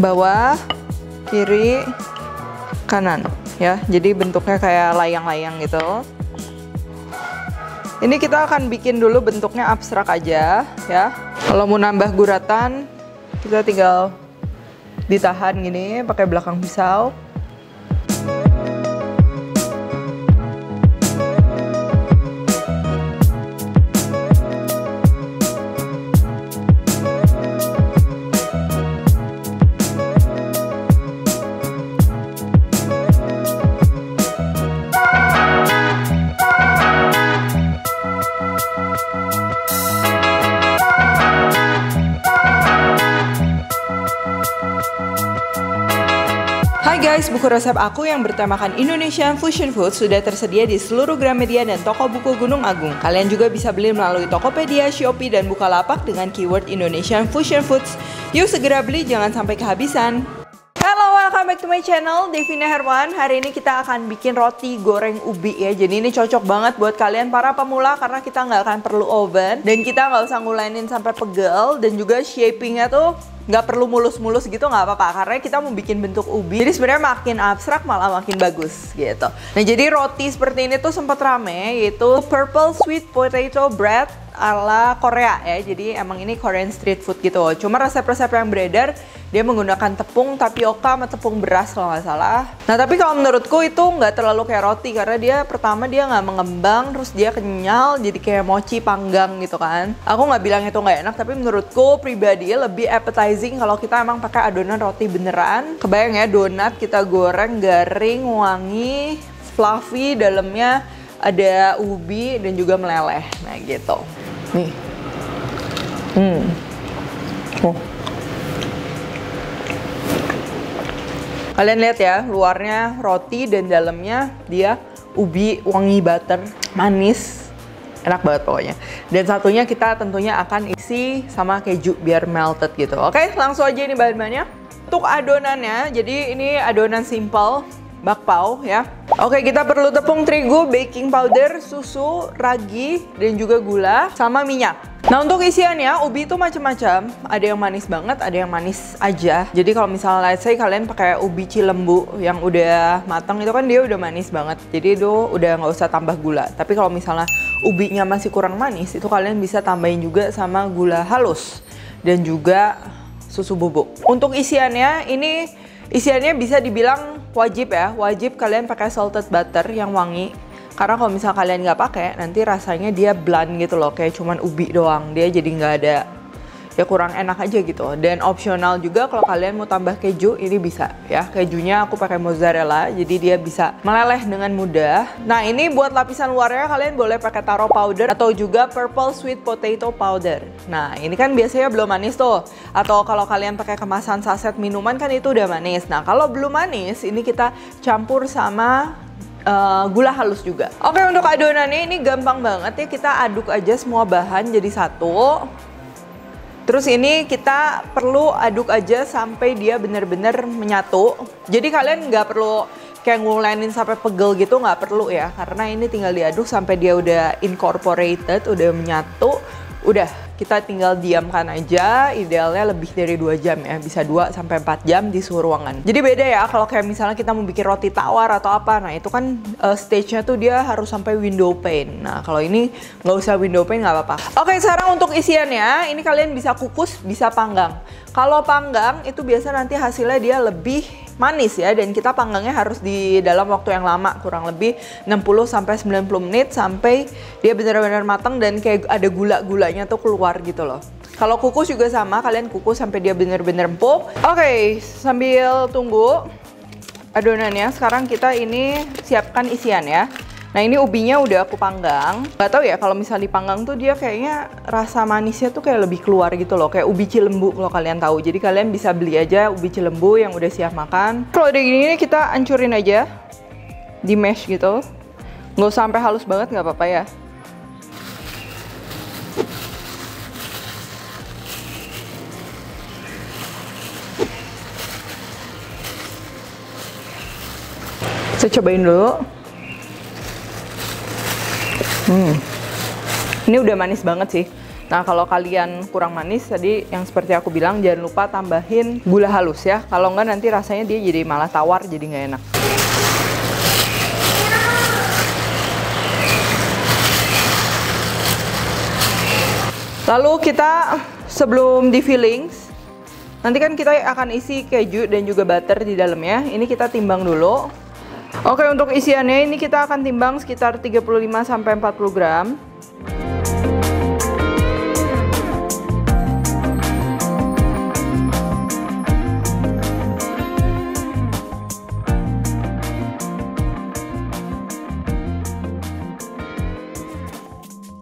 bawah, kiri, kanan ya. Jadi bentuknya kayak layang-layang gitu. Ini kita akan bikin dulu bentuknya abstrak aja ya. Kalau mau nambah guratan, kita tinggal ditahan gini pakai belakang pisau. Hai guys, buku resep aku yang bertemakan Indonesian Fusion Food sudah tersedia di seluruh Gramedia dan toko buku Gunung Agung. Kalian juga bisa beli melalui Tokopedia, Shopee, dan Bukalapak dengan keyword Indonesian Fusion Foods. Yuk segera beli, jangan sampai kehabisan. Back to my channel, Devina Herwan. Hari ini kita akan bikin roti goreng ubi ya. Jadi ini cocok banget buat kalian para pemula karena kita nggak akan perlu oven. Dan kita nggak usah ngulainin sampai pegel. Dan juga shapingnya tuh nggak perlu mulus-mulus gitu nggak apa-apa karena kita mau bikin bentuk ubi jadi sebenarnya makin abstrak malah makin bagus gitu nah jadi roti seperti ini tuh sempat rame yaitu purple sweet potato bread ala Korea ya jadi emang ini Korean street food gitu cuma resep-resep yang beredar dia menggunakan tepung tapioka sama tepung beras kalau nggak salah. Nah tapi kalau menurutku itu nggak terlalu kayak roti karena dia pertama dia nggak mengembang terus dia kenyal jadi kayak mochi panggang gitu kan. Aku nggak bilang itu nggak enak tapi menurutku pribadi lebih appetizing kalau kita emang pakai adonan roti beneran. Kebayang ya donat kita goreng garing wangi fluffy dalamnya ada ubi dan juga meleleh. Nah gitu. Nih. Hmm. Oh. Kalian lihat ya luarnya roti dan dalamnya dia ubi wangi butter manis enak banget pokoknya dan satunya kita tentunya akan isi sama keju biar melted gitu oke langsung aja ini bahan-bahannya untuk adonannya jadi ini adonan simple bakpao ya. Oke, kita perlu tepung terigu, baking powder, susu, ragi, dan juga gula, sama minyak. Nah untuk isiannya, ubi itu macam-macam. Ada yang manis banget, ada yang manis aja. Jadi kalau misalnya let's say kalian pakai ubi cilembu yang udah matang itu kan dia udah manis banget. Jadi itu udah nggak usah tambah gula. Tapi kalau misalnya ubinya masih kurang manis, itu kalian bisa tambahin juga sama gula halus dan juga susu bubuk. Untuk isiannya ini isiannya bisa dibilang wajib ya, wajib kalian pakai salted butter yang wangi. Karena kalau misal kalian nggak pakai, nanti rasanya dia bland gitu loh, kayak cuman ubi doang. Dia jadi nggak ada ya kurang enak aja gitu. Dan opsional juga kalau kalian mau tambah keju ini bisa ya. Kejunya aku pakai mozzarella jadi dia bisa meleleh dengan mudah. Nah, ini buat lapisan luarnya kalian boleh pakai taro powder atau juga purple sweet potato powder. Nah, ini kan biasanya belum manis tuh. Atau kalau kalian pakai kemasan saset minuman kan itu udah manis. Nah, kalau belum manis ini kita campur sama Uh, gula halus juga. Oke untuk adonannya ini gampang banget ya kita aduk aja semua bahan jadi satu. Terus ini kita perlu aduk aja sampai dia benar-benar menyatu. Jadi kalian nggak perlu kayak ngulenin sampai pegel gitu nggak perlu ya. Karena ini tinggal diaduk sampai dia udah incorporated, udah menyatu. Udah kita tinggal diamkan aja. Idealnya lebih dari 2 jam ya. Bisa 2 sampai 4 jam di suhu ruangan. Jadi beda ya kalau kayak misalnya kita mau bikin roti tawar atau apa. Nah itu kan uh, stage-nya tuh dia harus sampai window pane. Nah kalau ini nggak usah window pane nggak apa-apa. Oke sekarang untuk isiannya ini kalian bisa kukus, bisa panggang. Kalau panggang itu biasa nanti hasilnya dia lebih manis ya dan kita panggangnya harus di dalam waktu yang lama kurang lebih 60 sampai 90 menit sampai dia benar-benar matang dan kayak ada gula-gulanya tuh keluar gitu loh. Kalau kukus juga sama, kalian kukus sampai dia benar-benar empuk. Oke, okay, sambil tunggu adonannya, sekarang kita ini siapkan isian ya. Nah ini ubinya udah aku panggang. Gak tau ya kalau misal dipanggang tuh dia kayaknya rasa manisnya tuh kayak lebih keluar gitu loh. Kayak ubi cilembu kalau kalian tahu. Jadi kalian bisa beli aja ubi cilembu yang udah siap makan. Kalau udah gini kita ancurin aja di mash gitu. Nggak sampai halus banget nggak apa-apa ya. Saya cobain dulu. Hmm. Ini udah manis banget sih. Nah, kalau kalian kurang manis tadi yang seperti aku bilang jangan lupa tambahin gula halus ya. Kalau enggak nanti rasanya dia jadi malah tawar jadi nggak enak. Lalu kita sebelum di fillings Nanti kan kita akan isi keju dan juga butter di dalamnya. Ini kita timbang dulu. Oke, untuk isiannya ini kita akan timbang sekitar 35 sampai 40 gram.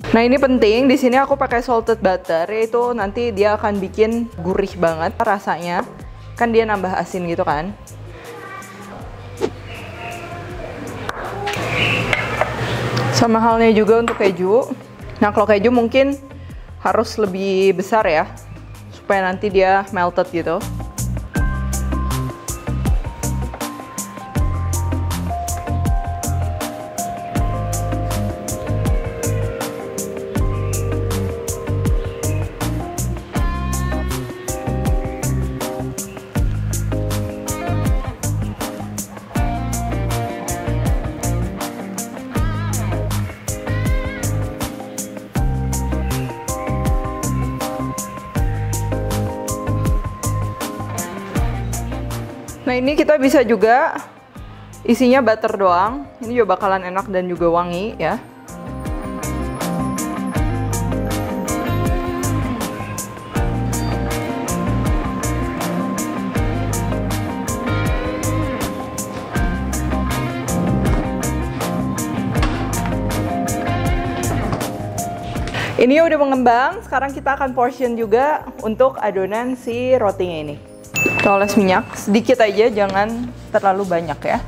Nah ini penting, di sini aku pakai salted butter, itu nanti dia akan bikin gurih banget rasanya. Kan dia nambah asin gitu kan. Sama halnya juga untuk keju. Nah kalau keju mungkin harus lebih besar ya, supaya nanti dia melted gitu. Ini kita bisa juga isinya butter doang. Ini juga bakalan enak dan juga wangi ya. Ini udah mengembang, sekarang kita akan portion juga untuk adonan si rotinya ini. Kita oles minyak sedikit aja, jangan terlalu banyak ya.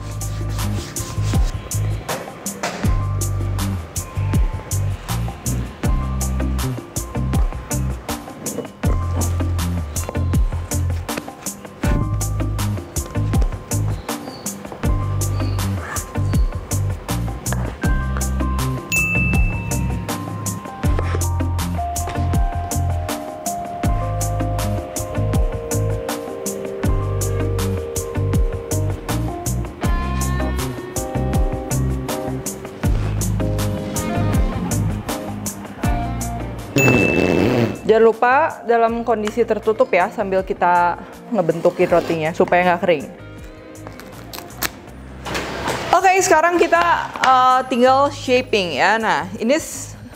Jangan lupa dalam kondisi tertutup ya sambil kita ngebentukin rotinya supaya nggak kering. Oke, okay, sekarang kita uh, tinggal shaping ya. Nah, ini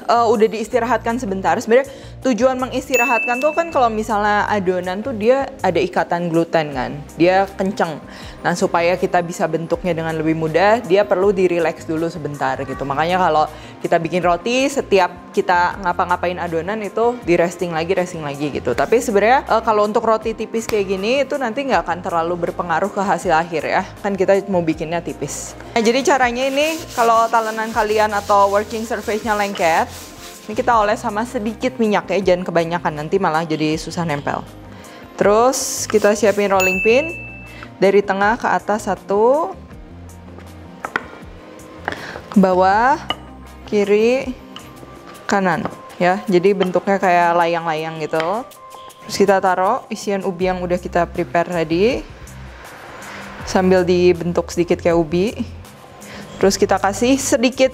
uh, udah diistirahatkan sebentar. Sebenarnya tujuan mengistirahatkan tuh kan kalau misalnya adonan tuh dia ada ikatan gluten kan, dia kenceng. Nah supaya kita bisa bentuknya dengan lebih mudah, dia perlu di relax dulu sebentar gitu. Makanya kalau kita bikin roti, setiap kita ngapa-ngapain adonan itu di resting lagi, resting lagi gitu. Tapi sebenarnya e, kalau untuk roti tipis kayak gini itu nanti nggak akan terlalu berpengaruh ke hasil akhir ya. Kan kita mau bikinnya tipis. Nah jadi caranya ini kalau talenan kalian atau working surface-nya lengket, ini kita oles sama sedikit minyak ya, jangan kebanyakan nanti malah jadi susah nempel. Terus kita siapin rolling pin dari tengah ke atas satu, ke bawah, kiri, kanan ya. Jadi bentuknya kayak layang-layang gitu. Terus kita taruh isian ubi yang udah kita prepare tadi sambil dibentuk sedikit kayak ubi. Terus kita kasih sedikit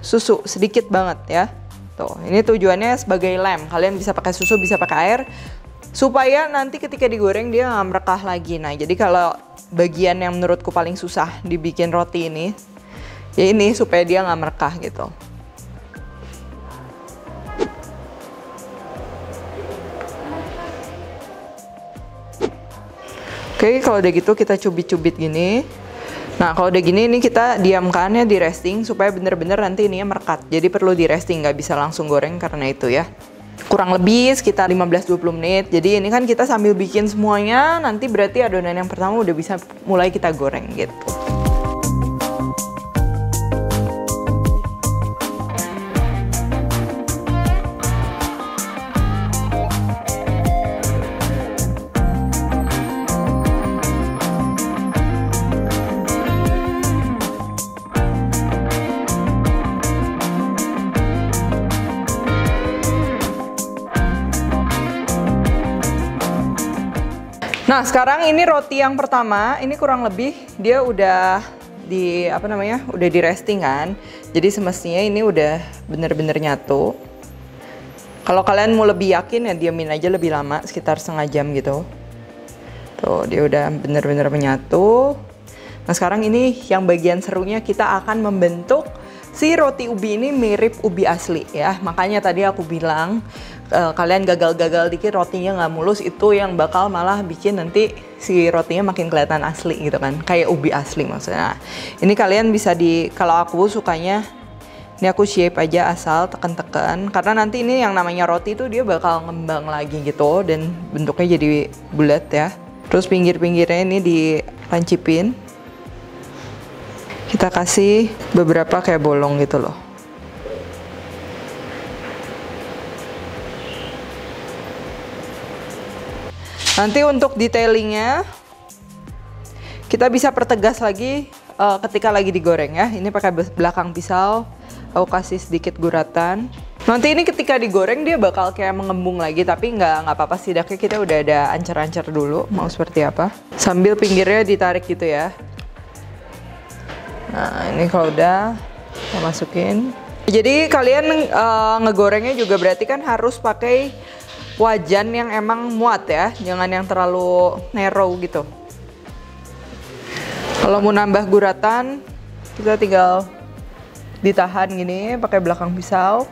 susu, sedikit banget ya. Tuh, ini tujuannya sebagai lem. Kalian bisa pakai susu, bisa pakai air supaya nanti ketika digoreng dia nggak merekah lagi. Nah, jadi kalau bagian yang menurutku paling susah dibikin roti ini, ya ini supaya dia nggak merekah gitu. Oke, kalau udah gitu kita cubit-cubit gini. Nah kalau udah gini ini kita diamkan ya di resting supaya bener-bener nanti ini merekat. Jadi perlu di resting nggak bisa langsung goreng karena itu ya. Kurang lebih sekitar 15-20 menit. Jadi ini kan kita sambil bikin semuanya nanti berarti adonan yang pertama udah bisa mulai kita goreng gitu. Nah, sekarang ini roti yang pertama, ini kurang lebih dia udah di apa namanya? udah di resting kan. Jadi semestinya ini udah bener-bener nyatu. Kalau kalian mau lebih yakin ya diamin aja lebih lama, sekitar setengah jam gitu. Tuh, dia udah bener-bener menyatu. Nah, sekarang ini yang bagian serunya kita akan membentuk si roti ubi ini mirip ubi asli ya. Makanya tadi aku bilang uh, kalian gagal-gagal dikit rotinya nggak mulus itu yang bakal malah bikin nanti si rotinya makin kelihatan asli gitu kan. Kayak ubi asli maksudnya. Nah, ini kalian bisa di kalau aku sukanya ini aku shape aja asal tekan-tekan karena nanti ini yang namanya roti itu dia bakal ngembang lagi gitu dan bentuknya jadi bulat ya. Terus pinggir-pinggirnya ini dipancipin. Kita kasih beberapa kayak bolong gitu loh. Nanti untuk detailingnya kita bisa pertegas lagi uh, ketika lagi digoreng ya. Ini pakai belakang pisau, aku kasih sedikit guratan. Nanti ini ketika digoreng dia bakal kayak mengembung lagi tapi nggak nggak apa-apa setidaknya kita udah ada ancer-ancer dulu mau seperti apa. Sambil pinggirnya ditarik gitu ya. Nah ini kalau udah kita masukin. Jadi kalian uh, ngegorengnya juga berarti kan harus pakai wajan yang emang muat ya, jangan yang terlalu narrow gitu. Kalau mau nambah guratan, kita tinggal ditahan gini pakai belakang pisau.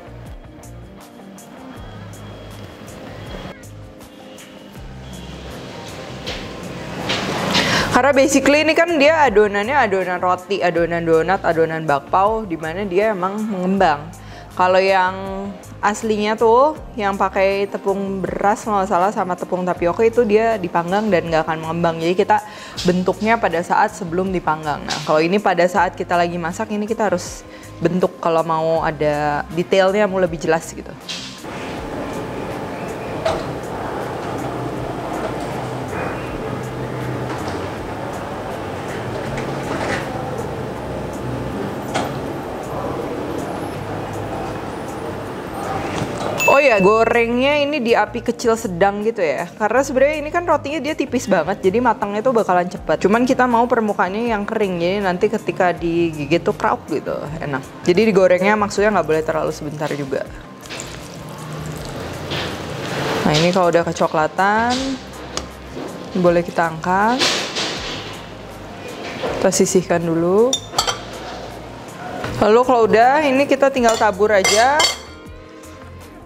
Karena basically ini kan dia adonannya adonan roti, adonan donat, adonan bakpao di mana dia emang mengembang. Kalau yang aslinya tuh yang pakai tepung beras kalau salah sama tepung tapioka itu dia dipanggang dan nggak akan mengembang. Jadi kita bentuknya pada saat sebelum dipanggang. Nah kalau ini pada saat kita lagi masak ini kita harus bentuk kalau mau ada detailnya mau lebih jelas gitu. Ya, gorengnya ini di api kecil sedang gitu ya. Karena sebenarnya ini kan rotinya dia tipis banget, jadi matangnya tuh bakalan cepat. Cuman kita mau permukaannya yang kering, jadi nanti ketika digigit tuh krauk gitu, enak. Jadi digorengnya maksudnya nggak boleh terlalu sebentar juga. Nah ini kalau udah kecoklatan, boleh kita angkat. Kita sisihkan dulu. Lalu kalau udah, ini kita tinggal tabur aja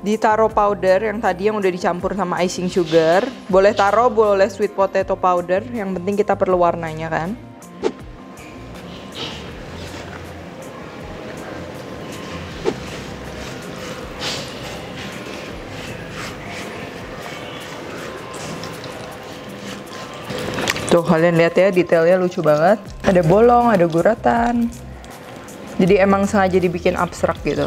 ditaruh powder yang tadi yang udah dicampur sama icing sugar. Boleh taruh, boleh sweet potato powder. Yang penting kita perlu warnanya kan. Tuh kalian lihat ya detailnya lucu banget. Ada bolong, ada guratan. Jadi emang sengaja dibikin abstrak gitu.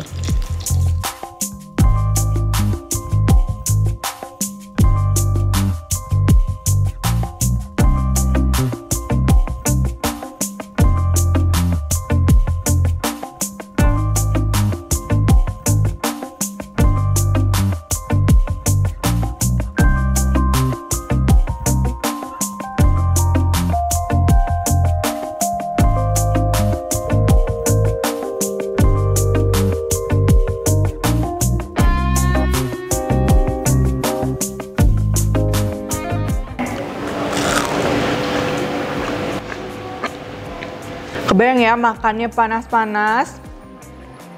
Kebayang ya makannya panas-panas,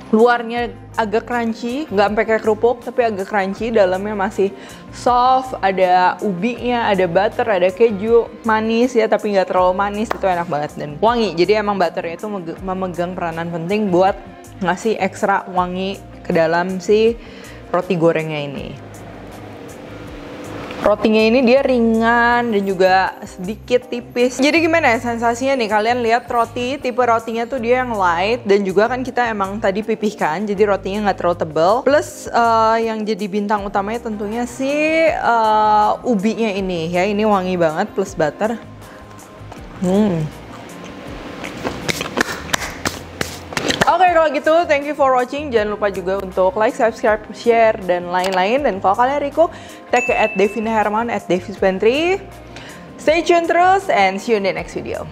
luarnya agak crunchy, nggak sampai kayak kerupuk tapi agak crunchy, dalamnya masih soft, ada ubinya, ada butter, ada keju, manis ya tapi nggak terlalu manis itu enak banget dan wangi. Jadi emang butternya itu memegang peranan penting buat ngasih ekstra wangi ke dalam si roti gorengnya ini. Rotinya ini dia ringan dan juga sedikit tipis. Jadi gimana ya sensasinya nih? Kalian lihat roti, tipe rotinya tuh dia yang light dan juga kan kita emang tadi pipihkan, jadi rotinya nggak terlalu tebal. Plus uh, yang jadi bintang utamanya tentunya si uh, ubinya ini ya. Ini wangi banget plus butter. Hmm. Oke okay, kalau gitu thank you for watching. Jangan lupa juga untuk like subscribe share dan lain-lain. Dan kalau kalian Riko tag ke at Devina Herman at Davis Pantry. Stay tune terus and see you in the next video.